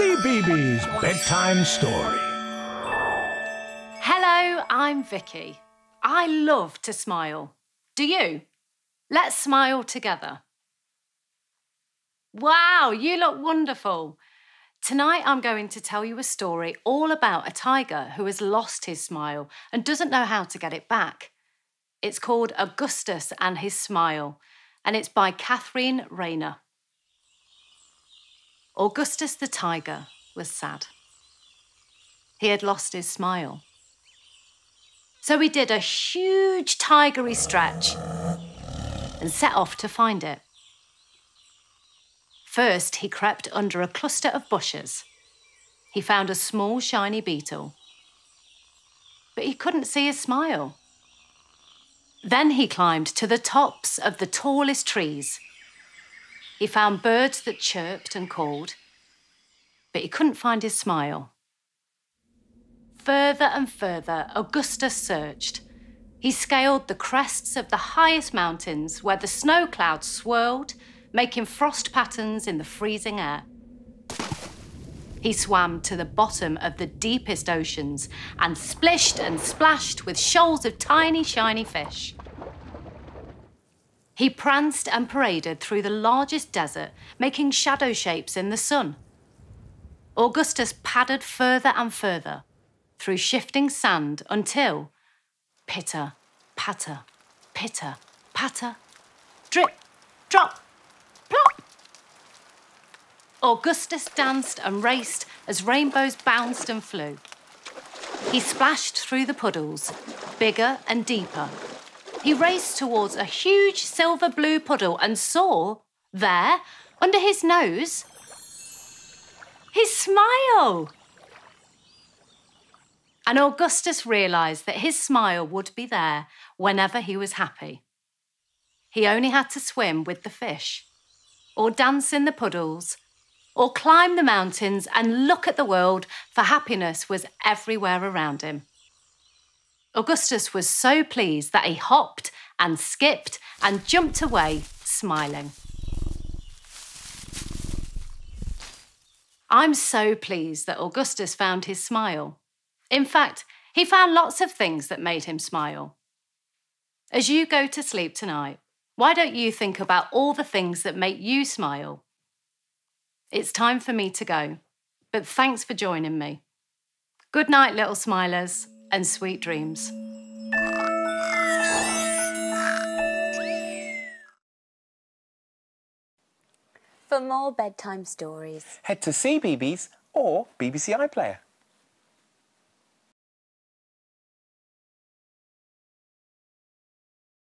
CBeebies Bedtime Story. Hello, I'm Vicky. I love to smile. Do you? Let's smile together. Wow, you look wonderful. Tonight I'm going to tell you a story all about a tiger who has lost his smile and doesn't know how to get it back. It's called Augustus and His Smile, and it's by Catherine Rayner. Augustus the tiger was sad. He had lost his smile. So he did a huge tigery stretch and set off to find it. First, he crept under a cluster of bushes. He found a small, shiny beetle. But he couldn't see his smile. Then he climbed to the tops of the tallest trees. He found birds that chirped and called, but he couldn't find his smile. Further and further, Augustus searched. He scaled the crests of the highest mountains where the snow clouds swirled making frost patterns in the freezing air. He swam to the bottom of the deepest oceans and splished and splashed with shoals of tiny, shiny fish. He pranced and paraded through the largest desert, making shadow shapes in the sun. Augustus padded further and further through shifting sand until pitter, patter, pitter, patter, drip, drop, plop. Augustus danced and raced as rainbows bounced and flew. He splashed through the puddles, bigger and deeper. He raced towards a huge silver blue puddle and saw, there, under his nose, his smile. And Augustus realised that his smile would be there whenever he was happy. He only had to swim with the fish, or dance in the puddles, or climb the mountains and look at the world, for happiness was everywhere around him. Augustus was so pleased that he hopped and skipped and jumped away, smiling. I'm so pleased that Augustus found his smile. In fact, he found lots of things that made him smile. As you go to sleep tonight, why don't you think about all the things that make you smile it's time for me to go, but thanks for joining me. Good night, little smilers, and sweet dreams. For more bedtime stories, head to CBeebies or BBC iPlayer.